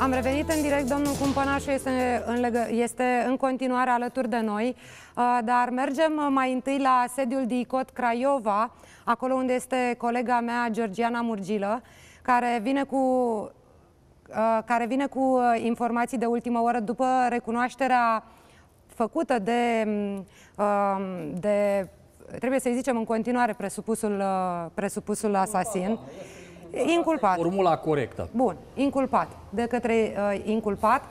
Am revenit în direct, domnul Cumpănașu este în, legă, este în continuare alături de noi, uh, dar mergem mai întâi la sediul DICOT Craiova, acolo unde este colega mea, Georgiana Murgilă, care vine cu uh, care vine cu uh, informații de ultimă oră după recunoașterea făcută de, de trebuie să-i zicem în continuare presupusul, presupusul asasin. Inculpat. Formula corectă. Bun, inculpat. De către uh, inculpat,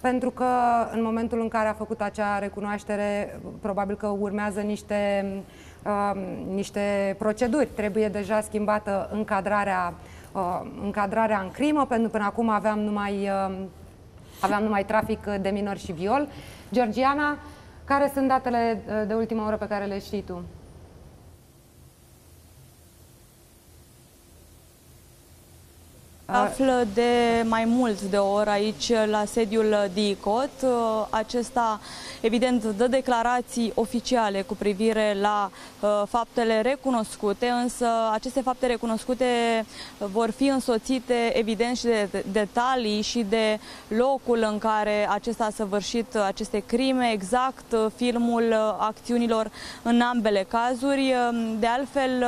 pentru că în momentul în care a făcut acea recunoaștere, probabil că urmează niște, uh, niște proceduri. Trebuie deja schimbată încadrarea, uh, încadrarea în crimă, pentru că până acum aveam numai, uh, aveam numai trafic de minori și viol. Georgiana, care sunt datele uh, de ultimă oră pe care le știi tu? Află de mai mult de o oră aici la sediul DICOT. Acesta, evident, dă declarații oficiale cu privire la uh, faptele recunoscute, însă aceste fapte recunoscute vor fi însoțite, evident, și de detalii și de locul în care acesta a săvârșit aceste crime, exact filmul acțiunilor în ambele cazuri. De altfel,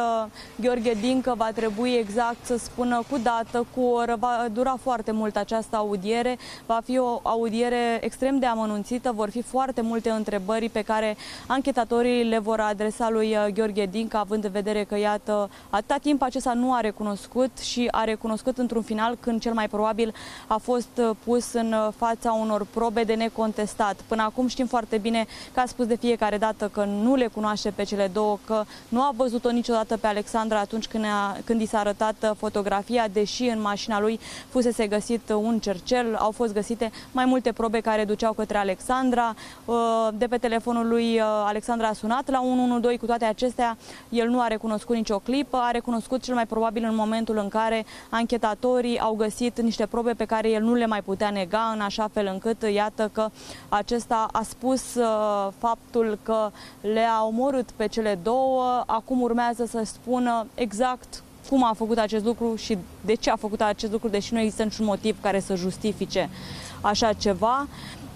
Gheorghe Dincă va trebui exact să spună cu dată, cu oră, va dura foarte mult această audiere, va fi o audiere extrem de amănunțită, vor fi foarte multe întrebări pe care anchetatorii le vor adresa lui uh, Gheorghe Dinca, având în vedere că, iată, atâta timp acesta nu a recunoscut și a recunoscut într-un final când cel mai probabil a fost uh, pus în uh, fața unor probe de necontestat. Până acum știm foarte bine că a spus de fiecare dată că nu le cunoaște pe cele două, că nu a văzut-o niciodată pe Alexandra atunci când, a, când i s-a arătat fotografia, deși în mașină mașina lui fusese găsit un cercel, au fost găsite mai multe probe care duceau către Alexandra. Uh, de pe telefonul lui uh, Alexandra a sunat la 112, cu toate acestea el nu a recunoscut nicio clipă, a recunoscut cel mai probabil în momentul în care anchetatorii au găsit niște probe pe care el nu le mai putea nega, în așa fel încât, iată că acesta a spus uh, faptul că le-a omorât pe cele două, acum urmează să spună exact cum a făcut acest lucru și de ce a făcut acest lucru, deși nu există niciun motiv care să justifice așa ceva.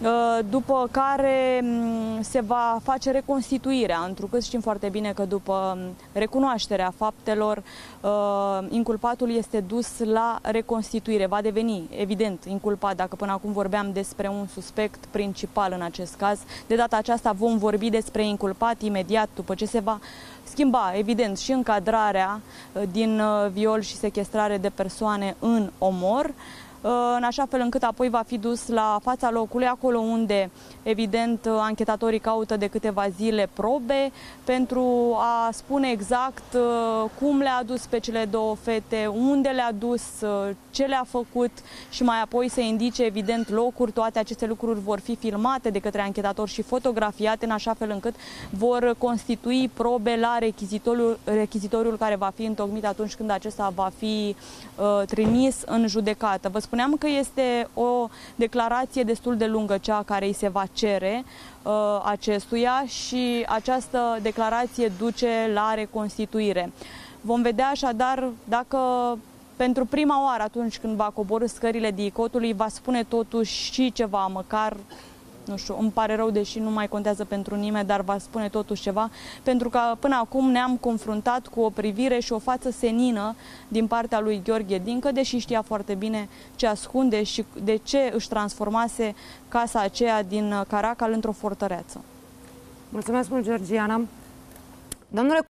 Uh, după care mm, se va face reconstituirea, întrucât știm foarte bine că după mm, recunoașterea faptelor, uh, inculpatul este dus la reconstituire, va deveni, evident, inculpat, dacă până acum vorbeam despre un suspect principal în acest caz. De data aceasta vom vorbi despre inculpat imediat după ce se va schimba, evident, și încadrarea uh, din viol și sequestrare de persoane în omor. Uh, în așa fel încât apoi va fi dus la fața locului, acolo unde, evident, uh, anchetatorii caută de câteva zile probe pentru a spune exact uh, cum le-a adus pe cele două fete, unde le-a dus, ce le-a făcut și mai apoi să indice, evident, locuri. Toate aceste lucruri vor fi filmate de către anchetatori și fotografiate în așa fel încât vor constitui probe la rechizitoriul, rechizitoriul care va fi întocmit atunci când acesta va fi uh, trimis în judecată. Vă spuneam că este o declarație destul de lungă cea care îi se va cere uh, acestuia și această declarație duce la reconstituire. Vom vedea așadar dacă pentru prima oară atunci când va coborâ scările dicotului va spune totuși și ceva, măcar nu știu, îmi pare rău, deși nu mai contează pentru nimeni, dar va spune totuși ceva, pentru că până acum ne-am confruntat cu o privire și o față senină din partea lui Gheorghe Dincă, deși știa foarte bine ce ascunde și de ce își transformase casa aceea din Caracal într-o fortăreață. Mulțumesc mult, Georgiana. Domnule